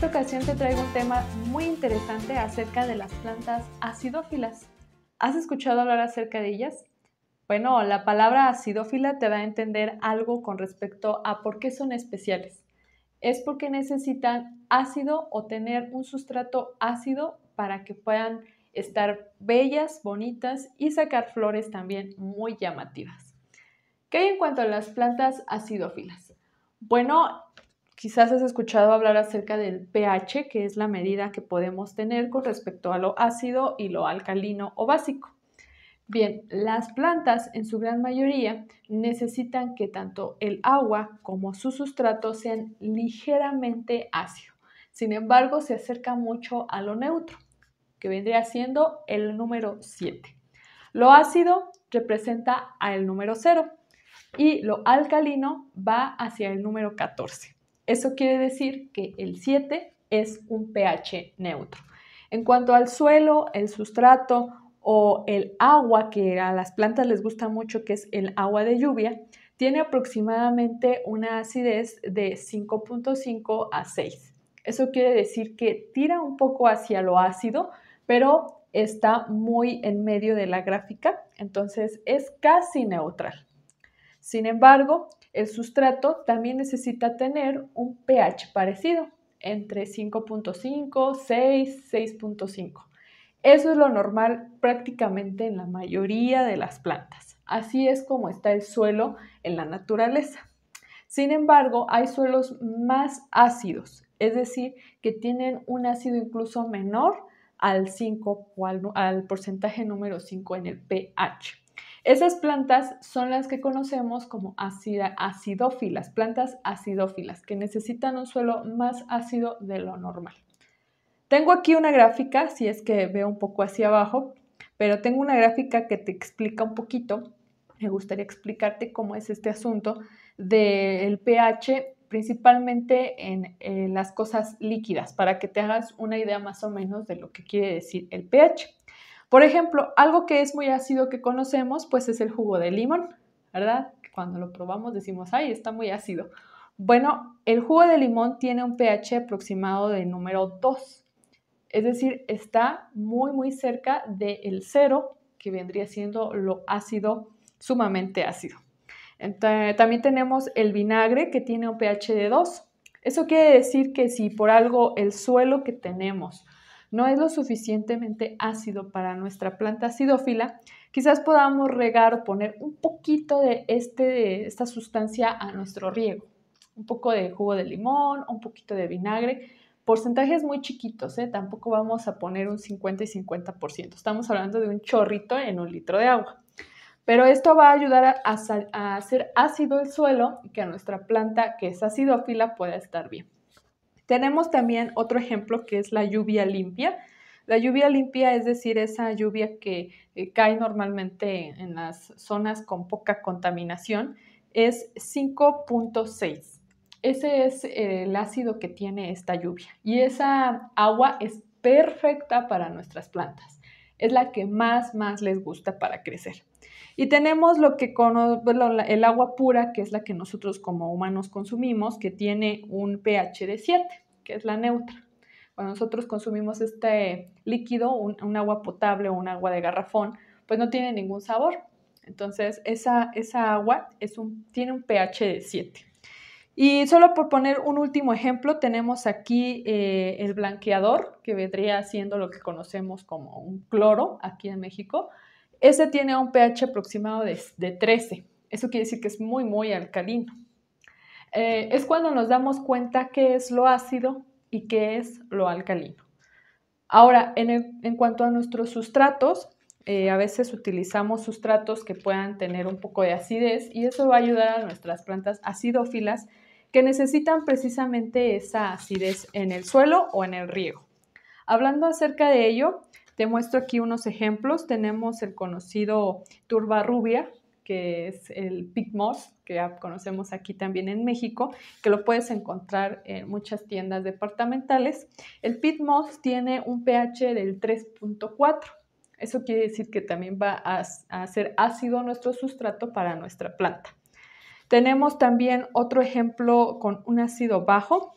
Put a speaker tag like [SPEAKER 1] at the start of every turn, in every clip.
[SPEAKER 1] esta ocasión te traigo un tema muy interesante acerca de las plantas acidófilas. ¿Has escuchado hablar acerca de ellas? Bueno, la palabra acidófila te da a entender algo con respecto a por qué son especiales. Es porque necesitan ácido o tener un sustrato ácido para que puedan estar bellas, bonitas y sacar flores también muy llamativas. ¿Qué hay en cuanto a las plantas acidófilas? Bueno, quizás has escuchado hablar acerca del pH, que es la medida que podemos tener con respecto a lo ácido y lo alcalino o básico. Bien, las plantas en su gran mayoría necesitan que tanto el agua como su sustrato sean ligeramente ácidos. Sin embargo, se acerca mucho a lo neutro, que vendría siendo el número 7. Lo ácido representa al número 0 y lo alcalino va hacia el número 14. Eso quiere decir que el 7 es un pH neutro. En cuanto al suelo, el sustrato o el agua que a las plantas les gusta mucho, que es el agua de lluvia, tiene aproximadamente una acidez de 5.5 a 6. Eso quiere decir que tira un poco hacia lo ácido, pero está muy en medio de la gráfica, entonces es casi neutral. Sin embargo, el sustrato también necesita tener un pH parecido, entre 5.5, 6, 6.5. Eso es lo normal prácticamente en la mayoría de las plantas. Así es como está el suelo en la naturaleza. Sin embargo, hay suelos más ácidos, es decir, que tienen un ácido incluso menor al 5 o al, porcentaje número 5 en el pH. Esas plantas son las que conocemos como acidófilas, plantas acidófilas, que necesitan un suelo más ácido de lo normal. Tengo aquí una gráfica, si es que veo un poco hacia abajo, pero tengo una gráfica que te explica un poquito. Me gustaría explicarte cómo es este asunto del pH, principalmente en, en las cosas líquidas, para que te hagas una idea más o menos de lo que quiere decir el pH. Por ejemplo, algo que es muy ácido que conocemos, pues es el jugo de limón, ¿verdad? Cuando lo probamos decimos, ay, está muy ácido. Bueno, el jugo de limón tiene un pH aproximado de número 2, es decir, está muy, muy cerca del cero, que vendría siendo lo ácido, sumamente ácido. también tenemos el vinagre, que tiene un pH de 2. Eso quiere decir que si por algo el suelo que tenemos no es lo suficientemente ácido para nuestra planta acidófila, quizás podamos regar o poner un poquito de, este, esta sustancia a nuestro riego. Un poco de jugo de limón, un poquito de vinagre, porcentajes muy chiquitos, ¿eh? tampoco vamos a poner un 50 y 50%. Estamos hablando de un chorrito en un litro de agua. Pero esto va a ayudar a, a hacer ácido el suelo y que nuestra planta, que es acidófila, pueda estar bien. Tenemos también otro ejemplo que es la lluvia limpia. La lluvia limpia es decir, esa lluvia que eh, cae normalmente en las zonas con poca contaminación, es 5.6. Ese es el ácido que tiene esta lluvia y esa agua es perfecta para nuestras plantas. Es la que más, más les gusta para crecer. Y tenemos lo que el agua pura, que es la que nosotros como humanos consumimos, que tiene un pH de 7, que es la neutra. Cuando nosotros consumimos este líquido, un, agua potable o un agua de garrafón, pues no tiene ningún sabor. Entonces, esa, esa agua es un, tiene un pH de 7. Y solo por poner un último ejemplo, tenemos aquí eh, el blanqueador, que vendría siendo lo que conocemos como un cloro aquí en México. Ese tiene un pH aproximado de, 13. Eso quiere decir que es muy, muy alcalino. Eh, es cuando nos damos cuenta qué es lo ácido y qué es lo alcalino. Ahora, en, cuanto a nuestros sustratos, eh, a veces utilizamos sustratos que puedan tener un poco de acidez y eso va a ayudar a nuestras plantas acidófilas que necesitan precisamente esa acidez en el suelo o en el riego. Hablando acerca de ello, te muestro aquí unos ejemplos. Tenemos el conocido turba rubia, que es el pig moss, que ya conocemos aquí también en México, que lo puedes encontrar en muchas tiendas departamentales. El pig moss tiene un pH del 3.4. Eso quiere decir que también va a, a ser ácido nuestro sustrato para nuestra planta. Tenemos también otro ejemplo con un ácido bajo,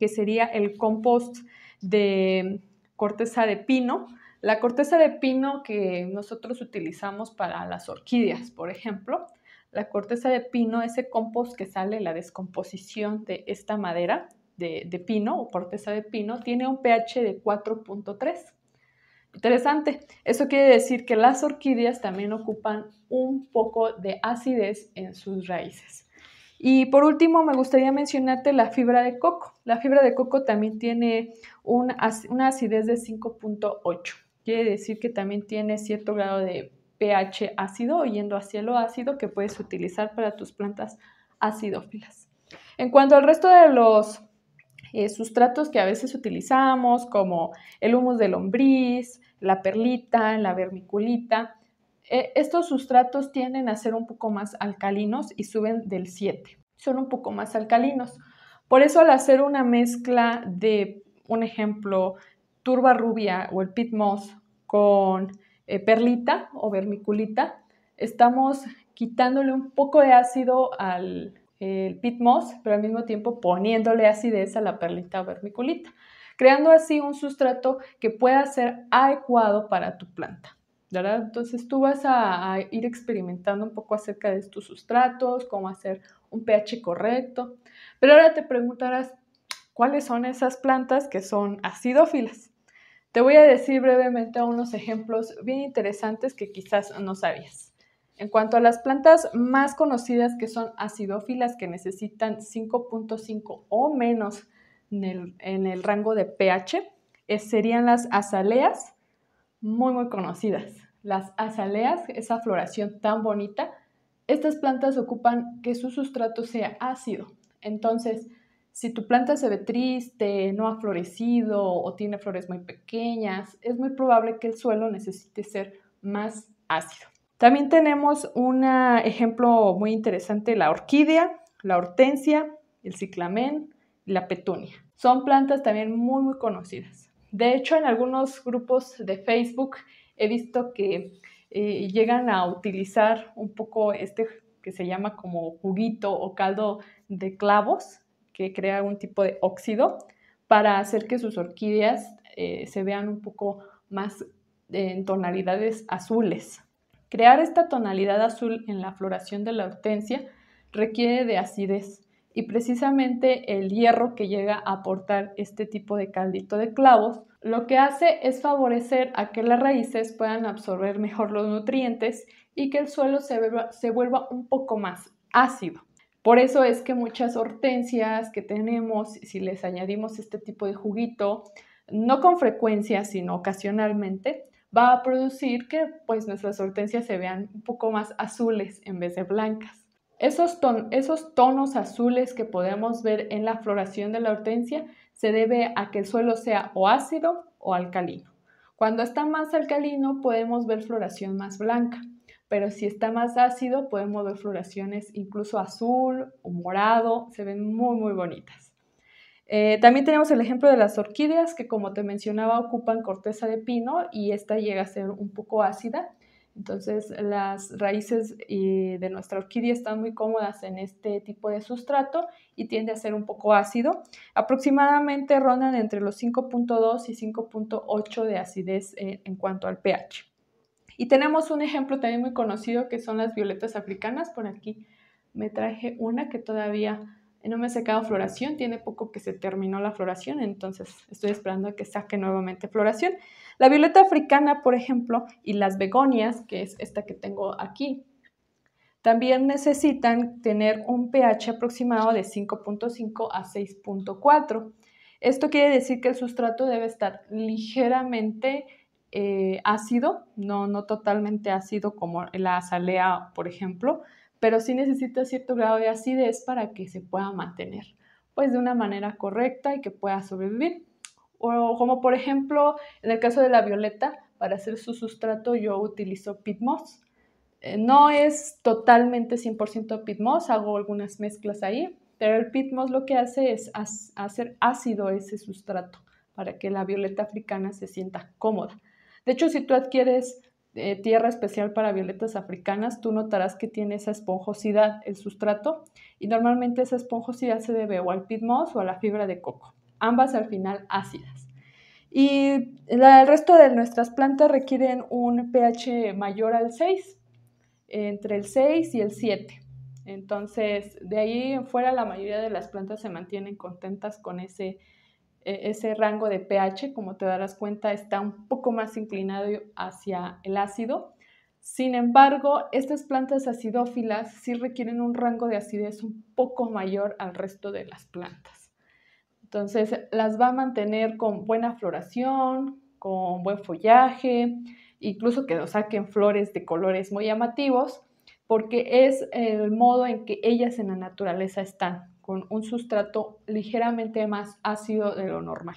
[SPEAKER 1] que sería el compost de corteza de pino. La corteza de pino que nosotros utilizamos para las orquídeas, por ejemplo, la corteza de pino, ese compost que sale, la descomposición de esta madera de, de pino o corteza de pino, tiene un pH de 4.3. Interesante. Eso quiere decir que las orquídeas también ocupan un poco de acidez en sus raíces. Y por último, me gustaría mencionarte la fibra de coco. La fibra de coco también tiene una acidez de 5.8. Quiere decir que también tiene cierto grado de pH ácido, yendo hacia lo ácido, que puedes utilizar para tus plantas acidófilas. En cuanto al resto de los eh, sustratos que a veces utilizamos, como el humus de lombriz, la perlita, la vermiculita. Eh, estos sustratos tienden a ser un poco más alcalinos y suben del 7. Son un poco más alcalinos. Por eso al hacer una mezcla de, un ejemplo, turba rubia o el pit moss con eh, perlita o vermiculita, estamos quitándole un poco de ácido al, pit moss, pero al mismo tiempo poniéndole acidez a la perlita o vermiculita, creando así un sustrato que pueda ser adecuado para tu planta. Entonces tú vas a, ir experimentando un poco acerca de estos sustratos, cómo hacer un pH correcto. Pero ahora te preguntarás, ¿cuáles son esas plantas que son acidófilas? Te voy a decir brevemente unos ejemplos bien interesantes que quizás no sabías. En cuanto a las plantas más conocidas que son acidófilas, que necesitan 5.5 o menos en el, rango de pH, eh, serían las azaleas, muy, muy conocidas. Las azaleas, esa floración tan bonita, estas plantas ocupan que su sustrato sea ácido. Entonces, si tu planta se ve triste, no ha florecido o tiene flores muy pequeñas, es muy probable que el suelo necesite ser más ácido. También tenemos un ejemplo muy interesante, la orquídea, la hortensia, el ciclamen y la petunia. Son plantas también muy, muy conocidas. De hecho, en algunos grupos de Facebook he visto que eh, llegan a utilizar un poco este que se llama como juguito o caldo de clavos, que crea un tipo de óxido, para hacer que sus orquídeas eh, se vean un poco más en tonalidades azules. Crear esta tonalidad azul en la floración de la hortensia requiere de acidez y precisamente el hierro que llega a aportar este tipo de caldito de clavos lo que hace es favorecer a que las raíces puedan absorber mejor los nutrientes y que el suelo vuelva, se vuelva un poco más ácido. Por eso es que muchas hortensias que tenemos, si les añadimos este tipo de juguito, no con frecuencia, sino ocasionalmente, va a producir que pues nuestras hortensias se vean un poco más azules en vez de blancas. Esos, esos tonos azules que podemos ver en la floración de la hortensia se debe a que el suelo sea o ácido o alcalino. Cuando está más alcalino podemos ver floración más blanca, pero si está más ácido podemos ver floraciones incluso azul o morado, se ven muy muy bonitas. Eh, también tenemos el ejemplo de las orquídeas que como te mencionaba ocupan corteza de pino y esta llega a ser un poco ácida. Entonces las raíces eh, de nuestra orquídea están muy cómodas en este tipo de sustrato y tiende a ser un poco ácido. Aproximadamente rondan entre los 5.2 y 5.8 de acidez eh, en cuanto al pH. Y tenemos un ejemplo también muy conocido que son las violetas africanas. Por aquí me traje una que todavía no me ha sacado floración, tiene poco que se terminó la floración, entonces estoy esperando a que saque nuevamente floración. La violeta africana, por ejemplo, y las begonias, que es esta que tengo aquí, también necesitan tener un pH aproximado de 5.5 a 6.4. Esto quiere decir que el sustrato debe estar ligeramente eh, ácido, no, no totalmente ácido como la azalea, por ejemplo, pero sí necesita cierto grado de acidez para que se pueda mantener pues de una manera correcta y que pueda sobrevivir. O como por ejemplo, en el caso de la violeta, para hacer su sustrato yo utilizo pit moss. Eh, no es totalmente 100% pit moss, hago algunas mezclas ahí, pero el pit moss lo que hace es hacer ácido ese sustrato para que la violeta africana se sienta cómoda. De hecho, si tú adquieres eh, tierra especial para violetas africanas, tú notarás que tiene esa esponjosidad el sustrato y normalmente esa esponjosidad se debe o al pit moss o a la fibra de coco. ambas al final ácidas. Y el resto de nuestras plantas requieren un pH mayor al 6, entre el 6 y el 7. Entonces, de ahí en fuera la mayoría de las plantas se mantienen contentas con ese, e, ese rango de pH. Como te darás cuenta, está un poco más inclinado hacia el ácido. Sin embargo, estas plantas acidófilas sí requieren un rango de acidez un poco mayor al resto de las plantas. Entonces, las va a mantener con buena floración, con buen follaje, incluso que nos saquen flores de colores muy llamativos porque es el modo en que ellas en la naturaleza están, con un sustrato ligeramente más ácido de lo normal.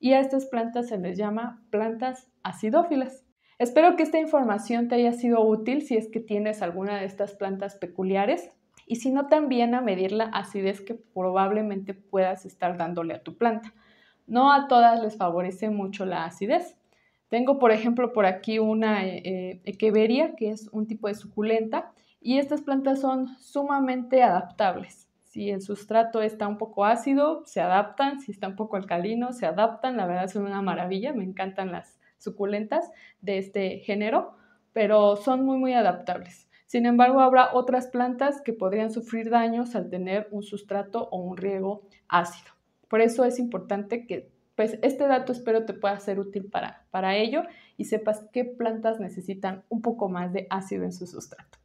[SPEAKER 1] Y a estas plantas se les llama plantas acidófilas. Espero que esta información te haya sido útil si es que tienes alguna de estas plantas peculiares y si no también a medir la acidez que probablemente puedas estar dándole a tu planta. No a todas les favorece mucho la acidez. Tengo, por ejemplo, por aquí una eh, equeveria, que es un tipo de suculenta, y estas plantas son sumamente adaptables. Si el sustrato está un poco ácido, se adaptan, si está un poco alcalino, se adaptan, la verdad son una maravilla, me encantan las suculentas de este género, pero son muy, muy adaptables. Sin embargo, habrá otras plantas que podrían sufrir daños al tener un sustrato o un riego ácido. Por eso es importante que pues este dato espero te pueda ser útil para, para ello y sepas qué plantas necesitan un poco más de ácido en su sustrato.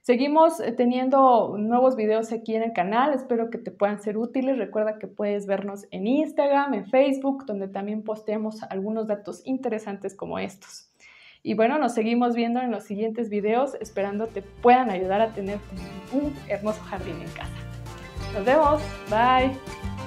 [SPEAKER 1] Seguimos eh, teniendo nuevos videos aquí en el canal, espero que te puedan ser útiles. Recuerda que puedes vernos en Instagram, en Facebook, donde también posteamos algunos datos interesantes como estos. Y bueno, nos seguimos viendo en los siguientes videos, esperando te puedan ayudar a tener un hermoso jardín en casa. Nos vemos, bye.